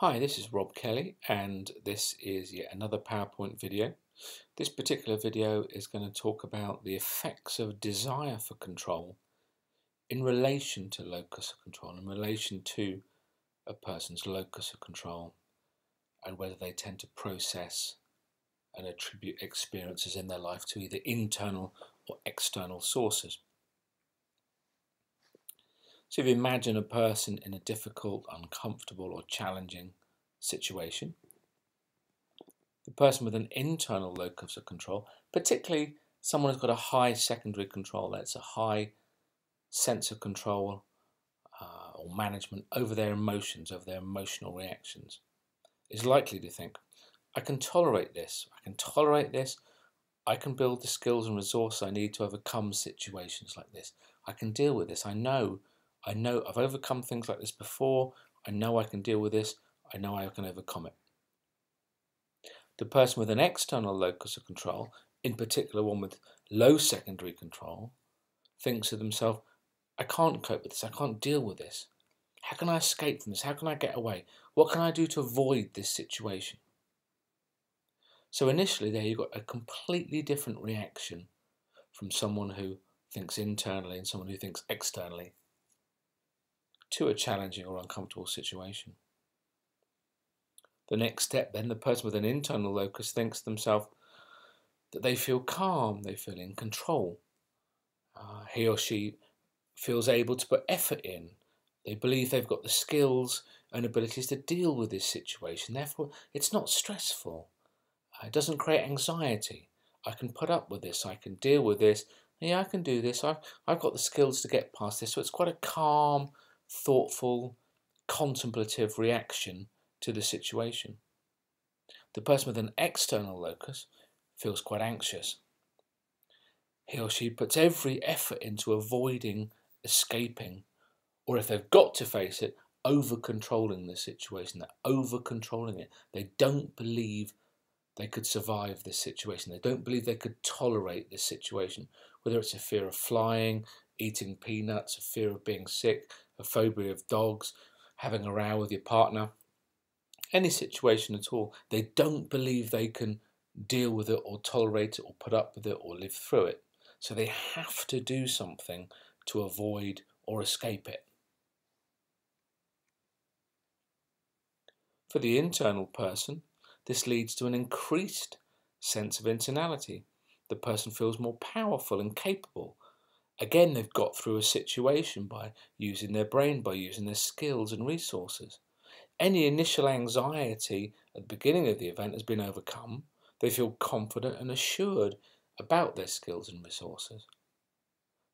Hi, this is Rob Kelly and this is yet another PowerPoint video. This particular video is going to talk about the effects of desire for control in relation to locus of control, in relation to a person's locus of control and whether they tend to process and attribute experiences in their life to either internal or external sources. So if you imagine a person in a difficult, uncomfortable or challenging situation, the person with an internal locus of control, particularly someone who's got a high secondary control, that's a high sense of control uh, or management over their emotions, over their emotional reactions, is likely to think, I can tolerate this, I can tolerate this, I can build the skills and resources I need to overcome situations like this. I can deal with this. I know I know I've overcome things like this before. I know I can deal with this. I know I can overcome it. The person with an external locus of control, in particular one with low secondary control, thinks to themselves, I can't cope with this. I can't deal with this. How can I escape from this? How can I get away? What can I do to avoid this situation? So initially there you've got a completely different reaction from someone who thinks internally and someone who thinks externally to a challenging or uncomfortable situation. The next step, then, the person with an internal locus thinks to themselves that they feel calm, they feel in control. Uh, he or she feels able to put effort in. They believe they've got the skills and abilities to deal with this situation. Therefore, it's not stressful. Uh, it doesn't create anxiety. I can put up with this. I can deal with this. Yeah, I can do this. I've, I've got the skills to get past this. So it's quite a calm, thoughtful, contemplative reaction to the situation. The person with an external locus feels quite anxious. He or she puts every effort into avoiding escaping, or if they've got to face it, over controlling the situation. They're over controlling it. They don't believe they could survive this situation. They don't believe they could tolerate this situation, whether it's a fear of flying, eating peanuts, a fear of being sick, a phobia of dogs, having a row with your partner, any situation at all, they don't believe they can deal with it or tolerate it or put up with it or live through it. So they have to do something to avoid or escape it. For the internal person, this leads to an increased sense of internality. The person feels more powerful and capable Again, they've got through a situation by using their brain, by using their skills and resources. Any initial anxiety at the beginning of the event has been overcome. They feel confident and assured about their skills and resources.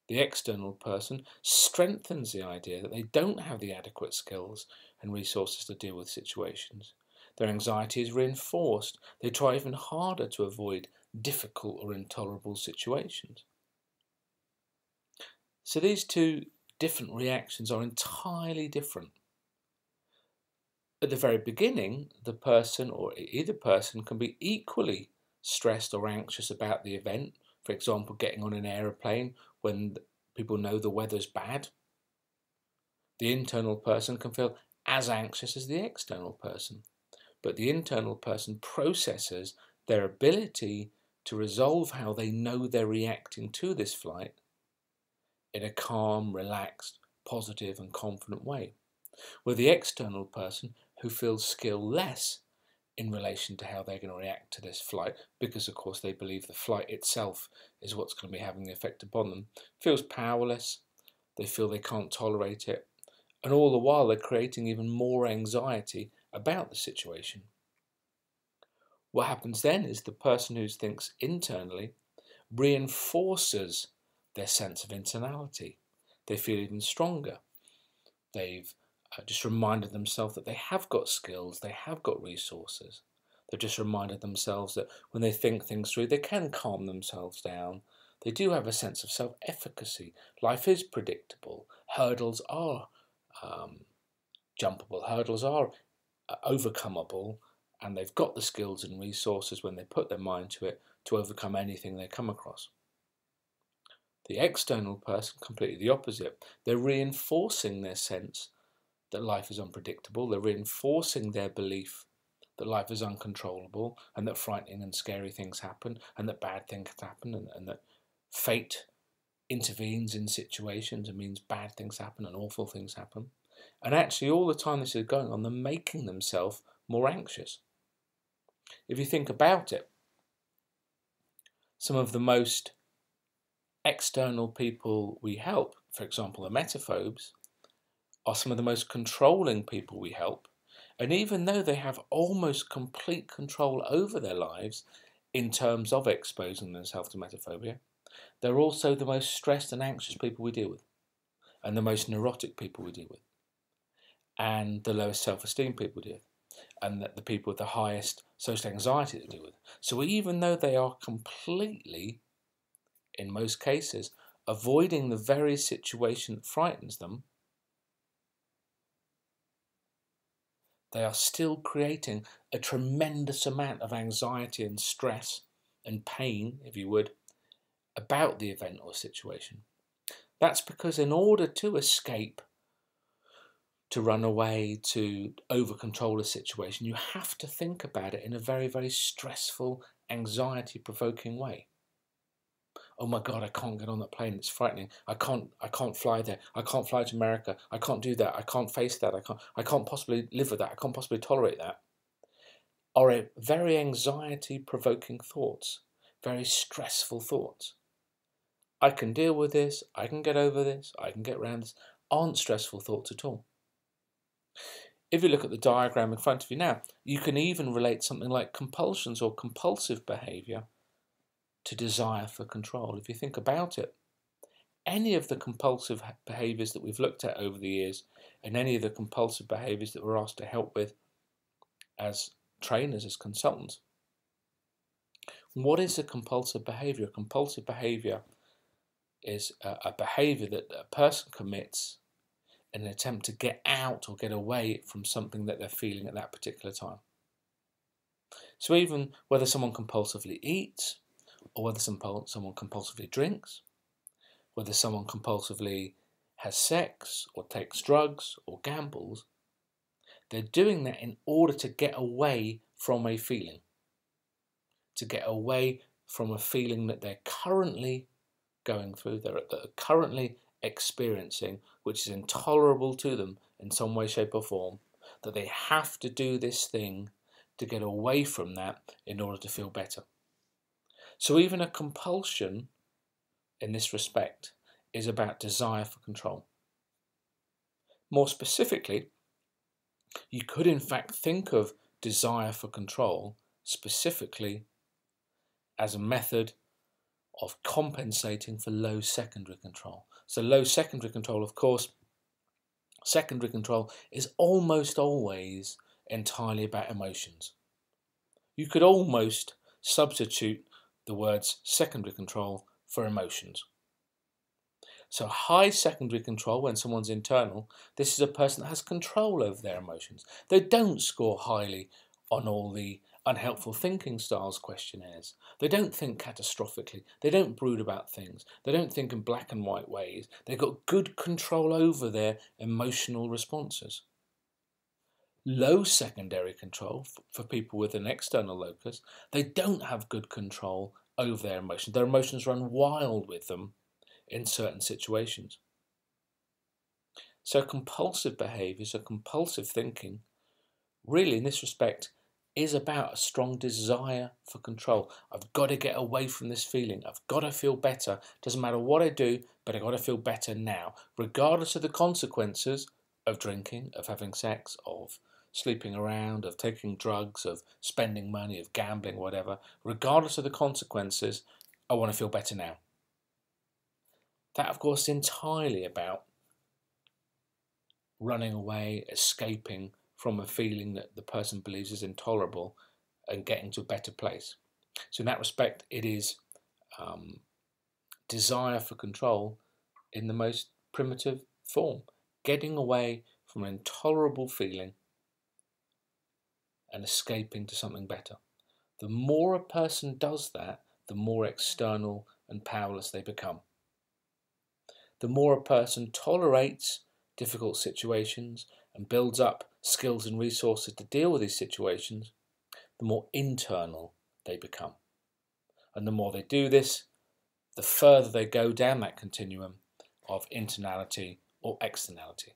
The external person strengthens the idea that they don't have the adequate skills and resources to deal with situations. Their anxiety is reinforced. They try even harder to avoid difficult or intolerable situations. So these two different reactions are entirely different. At the very beginning, the person or either person can be equally stressed or anxious about the event. For example, getting on an aeroplane when people know the weather's bad. The internal person can feel as anxious as the external person, but the internal person processes their ability to resolve how they know they're reacting to this flight in a calm, relaxed, positive, and confident way. With the external person who feels skill-less in relation to how they're going to react to this flight, because of course they believe the flight itself is what's going to be having the effect upon them, feels powerless, they feel they can't tolerate it, and all the while they're creating even more anxiety about the situation. What happens then is the person who thinks internally reinforces their sense of internality. They feel even stronger. They've uh, just reminded themselves that they have got skills, they have got resources. They've just reminded themselves that when they think things through, they can calm themselves down. They do have a sense of self efficacy. Life is predictable. Hurdles are um, jumpable, hurdles are uh, overcomeable, and they've got the skills and resources when they put their mind to it to overcome anything they come across. The external person, completely the opposite. They're reinforcing their sense that life is unpredictable. They're reinforcing their belief that life is uncontrollable and that frightening and scary things happen and that bad things happen and, and that fate intervenes in situations and means bad things happen and awful things happen. And actually, all the time this is going on, they're making themselves more anxious. If you think about it, some of the most external people we help, for example, the emetophobes, are some of the most controlling people we help. And even though they have almost complete control over their lives in terms of exposing themselves to emetophobia, they're also the most stressed and anxious people we deal with, and the most neurotic people we deal with, and the lowest self esteem people we deal with, and the people with the highest social anxiety to deal with. So even though they are completely, in most cases, avoiding the very situation that frightens them, they are still creating a tremendous amount of anxiety and stress and pain, if you would, about the event or situation. That's because in order to escape, to run away, to over control a situation, you have to think about it in a very, very stressful, anxiety provoking way oh my god, I can't get on that plane. It's frightening. I can't. I can't fly there. I can't fly to America. I can't do that. I can't face that. I can't. I can't possibly live with that. I can't possibly tolerate that. Are very anxiety-provoking thoughts, very stressful thoughts. I can deal with this. I can get over this. I can get around this. Aren't stressful thoughts at all. If you look at the diagram in front of you now, you can even relate something like compulsions or compulsive behavior to desire for control. If you think about it, any of the compulsive behaviors that we've looked at over the years and any of the compulsive behaviors that we're asked to help with as trainers, as consultants, what is a compulsive behavior? A compulsive behavior is a, a behavior that a person commits in an attempt to get out or get away from something that they're feeling at that particular time. So even whether someone compulsively eats, or whether someone compulsively drinks, whether someone compulsively has sex or takes drugs or gambles, they're doing that in order to get away from a feeling, to get away from a feeling that they're currently going through, that are currently experiencing, which is intolerable to them in some way, shape, or form, that they have to do this thing to get away from that in order to feel better. So even a compulsion in this respect is about desire for control. More specifically, you could in fact think of desire for control specifically as a method of compensating for low secondary control. So low secondary control, of course, secondary control is almost always entirely about emotions. You could almost substitute the words secondary control for emotions. So high secondary control when someone's internal, this is a person that has control over their emotions. They don't score highly on all the unhelpful thinking styles questionnaires. They don't think catastrophically. They don't brood about things. They don't think in black and white ways. They've got good control over their emotional responses low secondary control for people with an external locus. They don't have good control over their emotions. Their emotions run wild with them in certain situations. So, compulsive behaviors or compulsive thinking, really, in this respect, is about a strong desire for control. I've got to get away from this feeling. I've got to feel better. Doesn't matter what I do, but I've got to feel better now, regardless of the consequences of drinking, of having sex, of sleeping around, of taking drugs, of spending money, of gambling, whatever, regardless of the consequences, I want to feel better now. That, of course, is entirely about running away, escaping from a feeling that the person believes is intolerable and getting to a better place. So, in that respect, it is um, desire for control in the most primitive form, getting away from an intolerable feeling and escaping to something better. The more a person does that, the more external and powerless they become. The more a person tolerates difficult situations and builds up skills and resources to deal with these situations, the more internal they become. And the more they do this, the further they go down that continuum of internality or externality.